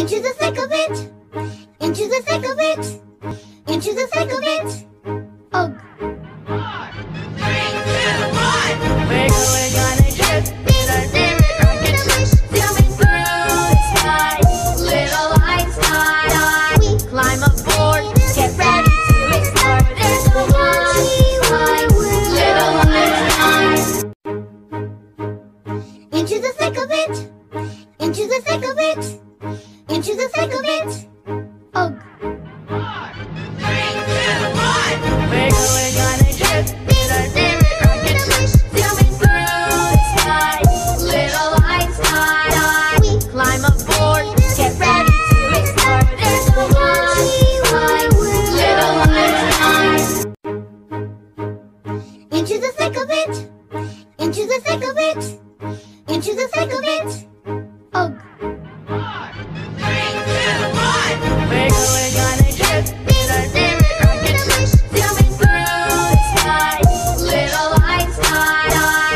Into the thick of it. Into the thick of it. Into the thick of it. Ugh. We're going on a trip zooming through the sky. Little we climb aboard, get ready. There's a. Little. Into the thick of it. Into the thick of it. Thick of it. Ugh. We're going on a trip through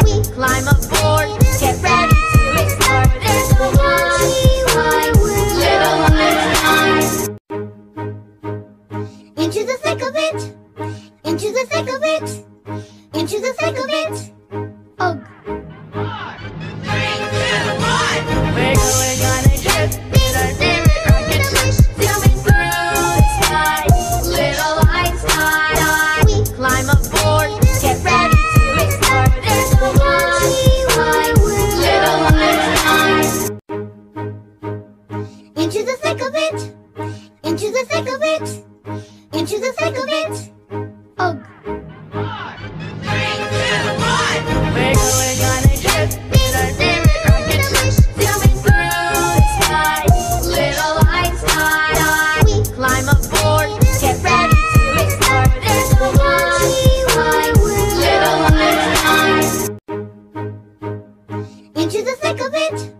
we climb aboard, get ready to. There's a. Little. Into the thick of it. Into the thick of it. Into the thick of it. Into the thick of it. Ugh. We're going on a trip in our favorite rocket ship, zooming through the sky. Little lights high, we climb aboard, get ready to explore. There's a wide, wide world. Little. Into the thick of it.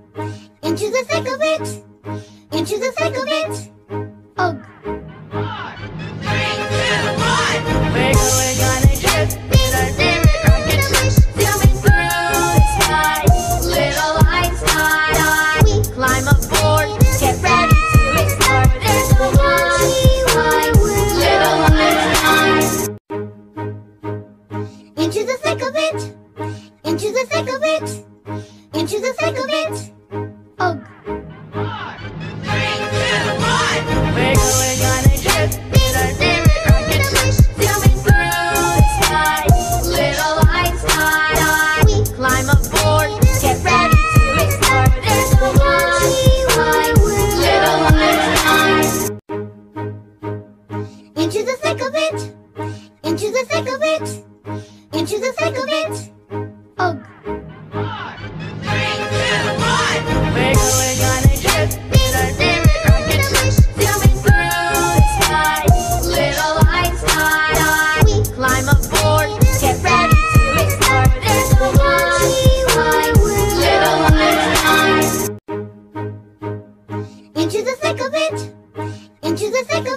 Into the thick of it. Ugh. We're going on a trip in our favorite rocket ship, zooming through the sky. Little we climb aboard, get ready to. There's a. Little. Into the thick of it. Into the thick of it. Into the thick of it.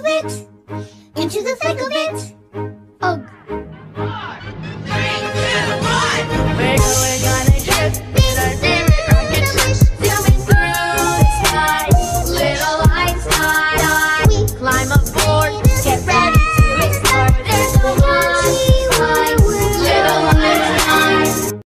it, into the thick of it.